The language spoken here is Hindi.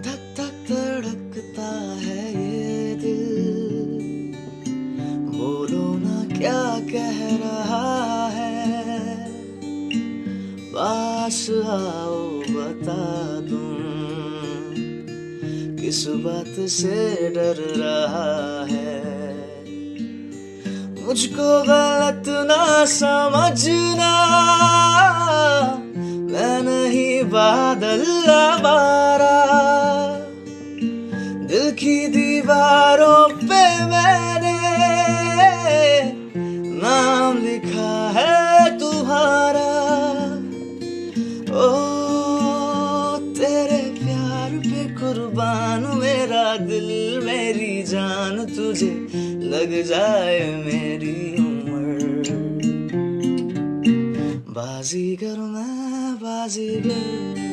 धक धक धड़कता है ये दिल। बोलो ना क्या कह रहा है? पास आओ, बता दूँ। किस बात से डर रहा है? मुझको गलत ना समझना। मैं नहीं बादल बारा दीवारों पे मैंने नाम लिखा है तुम्हारा। ओ, तेरे प्यार पे कुर्बान मेरा दिल, मेरी जान तुझे लग जाए मेरी उम्र। बाजीगर मैं बाजीगर।